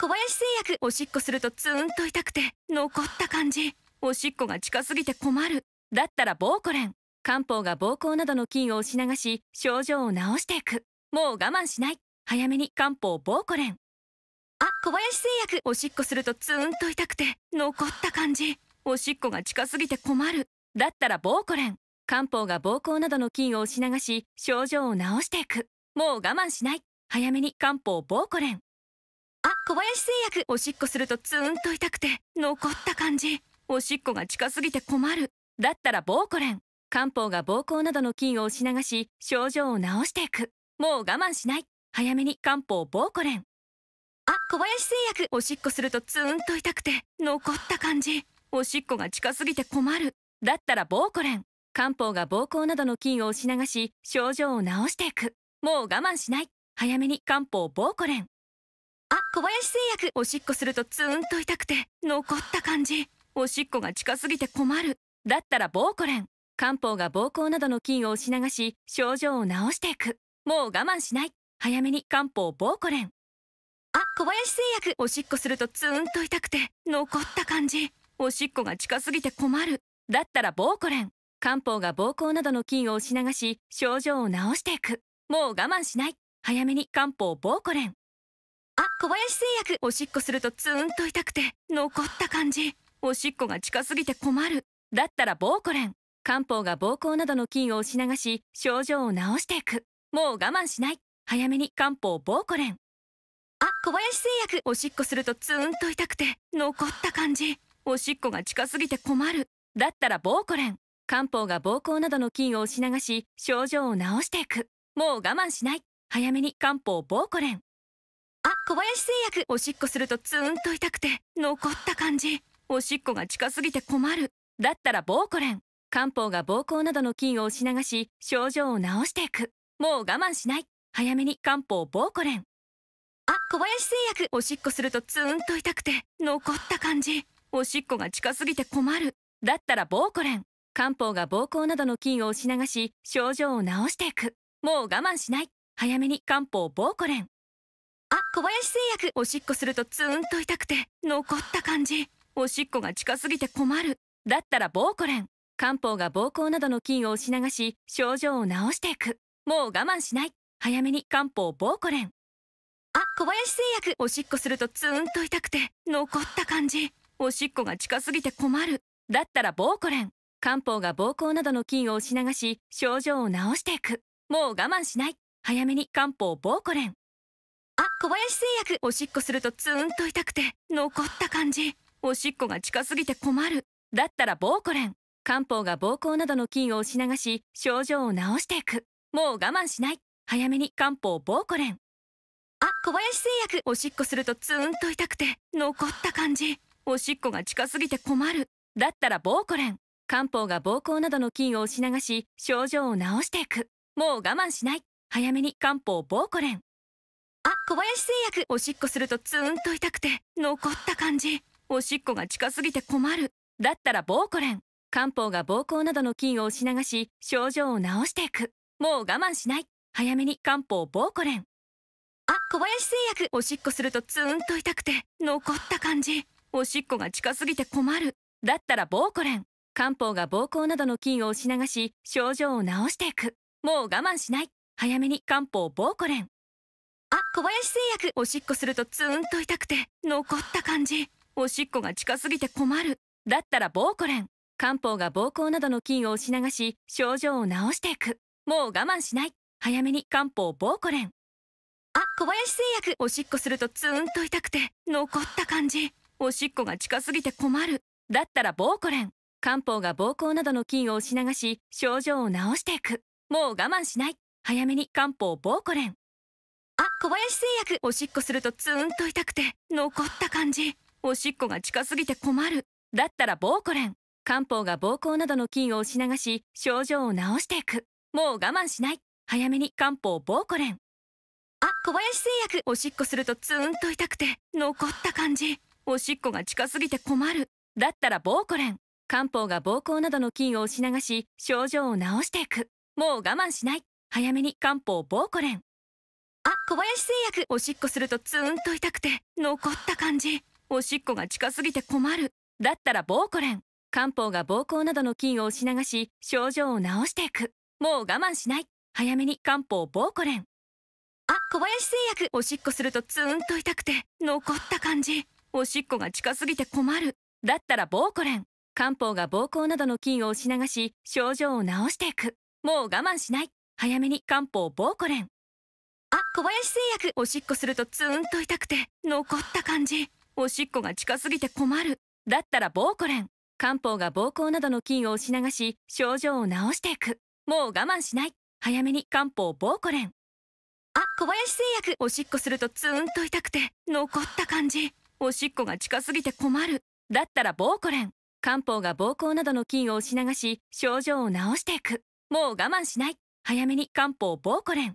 小林製薬。おしっこするとツーンと痛くて残った感じ。おしっこが近すぎて困る。だったらボーコレン。漢方が膀胱などの菌を押し流し症状を治していく。もう我慢しない。早めに漢方ボーコレン。あ小林製薬。おしっこするとツーンと痛くて残った感じ。おしっこが近すぎて困る。だったらボーコレン。漢方が膀胱などの菌を押し流し症状を治していく。もう我慢しない。早めに漢方ボーコレン。小林製薬。おしっこするとツーンと痛くて残った感じ。おしっこが近すぎて困る。だったらボーコレン。漢方が膀胱などの菌を押し流し症状を治していく。もう我慢しない。早めに漢方ボーコレン。あ小林製薬。おしっこするとツーンと痛くて残った感じ。おしっこが近すぎて困る。だったらボーコレン。漢方が膀胱などの菌を押し流し症状を治していく。もう我慢しない。早めに漢方ボーコレンあ小林製薬。おしっこするとツーンと痛くて残った感じ。おしっこが近すぎて困る。だったらボーコレン漢方が膀胱などの菌を押し流し症状を治していく。もう我慢しない。早めに漢方ボーコレンあ小林製薬。おしっこするとツーンと痛くて残った感じ。おしっこが近すぎて困る。だったらボーコレン漢方が膀胱などの菌を押し流し症状を治していく。もう我慢しない。早めに漢方ボーコレン小林製薬。おしっこするとツーンと痛くて残った感じ。おしっこが近すぎて困る。だったらボーコレン漢方が膀胱などの菌を押し流し症状を治していく。もう我慢しない。早めに漢方ボーコレンあ小林製薬。おしっこするとツーンと痛くて残った感じ。おしっこが近すぎて困る。だったらボーコレン漢方が膀胱などの菌を押し流し症状を治していく。もう我慢しない。早めに漢方ボーコレンあ小林製薬。おしっこするとツーンと痛くて残った感じ。おしっこが近すぎて困る。だったらボーコレン。漢方が膀胱などの菌を押し流し症状を治していく。もう我慢しない。早めに漢方ボーコレン。あ小林製薬。おしっこするとツーンと痛くて残った感じ。おしっこが近すぎて困る。だったらボーコレン。漢方が膀胱などの菌を押し流し症状を治していく。もう我慢しない。早めに漢方ボーコレン。小林製薬。おしっこするとツーンと痛くて残った感じ。おしっこが近すぎて困る。だったらボーコレン。漢方が膀胱などの菌を押し流し症状を治していく。もう我慢しない。早めに漢方ボーコレン。あ小林製薬。おしっこするとツーンと痛くて残った感じ。おしっこが近すぎて困る。だったらボーコレン。漢方が膀胱などの菌を押し流し症状を治していく。もう我慢しない。早めに漢方ボーコレン。あ小林製薬。おしっこするとツーンと痛くて残った感じ。おしっこが近すぎて困る。だったらボーコレン。漢方が膀胱などの菌を押し流し症状を治していく。もう我慢しない。早めに漢方ボーコレン。あ小林製薬。おしっこするとツーンと痛くて残った感じ。おしっこが近すぎて困る。だったらボーコレン。漢方が膀胱などの菌を押し流し症状を治していく。もう我慢しない。早めに漢方ボーコレン。あ小林製薬。おしっこするとツーンと痛くて残った感じ。おしっこが近すぎて困る。だったらボーコレン。漢方が膀胱などの菌を押し流し症状を治していく。もう我慢しない。早めに漢方ボーコレン。あ小林製薬。おしっこするとツーンと痛くて残った感じ。おしっこが近すぎて困る。だったらボーコレン。漢方が膀胱などの菌を押し流し症状を治していく。もう我慢しない。早めに漢方ボーコレン。小林製薬。おしっこするとツーンと痛くて残った感じ。おしっこが近すぎて困る。だったらボーコレン。漢方が膀胱などの菌を押し流し症状を治していく。もう我慢しない。早めに漢方ボーコレン。あ小林製薬。おしっこするとツーンと痛くて残った感じ。おしっこが近すぎて困る。だったらボーコレン。漢方が膀胱などの菌を押し流し症状を治していく。もう我慢しない。早めに漢方ボーコレン。小林製薬。おしっこするとツーンと痛くて残った感じ。おしっこが近すぎて困る。だったらボーコレン。漢方が膀胱などの菌を押し流し症状を治していく。もう我慢しない。早めに漢方ボーコレン。あ小林製薬。おしっこするとツーンと痛くて残った感じ。おしっこが近すぎて困る。だったらボーコレン。漢方が膀胱などの菌を押し流し症状を治していく。もう我慢しない。早めに漢方ボーコレン。あ、小林製薬。おしっこするとツーンと痛くて残った感じ。おしっこが近すぎて困る。だったらボーコレン。漢方が膀胱などの菌を押し流し症状を治していく。もう我慢しない。早めに漢方ボーコレン。あ、小林製薬。おしっこするとツーンと痛くて残った感じ。おしっこが近すぎて困る。だったらボーコレン。漢方が膀胱などの菌を押し流し症状を治していく。もう我慢しない。早めに漢方ボーコレン。あ、小林製薬。おしっこするとツーンと痛くて残った感じ。おしっこが近すぎて困る。だったらボーコレン。漢方が膀胱などの菌を押し流し症状を治していく。もう我慢しない。早めに漢方ボーコレン。あ、小林製薬。おしっこするとツーンと痛くて残った感じ。おしっこが近すぎて困る。だったらボーコレン。漢方が膀胱などの菌を押し流し症状を治していく。もう我慢しない。早めに漢方ボーコレン。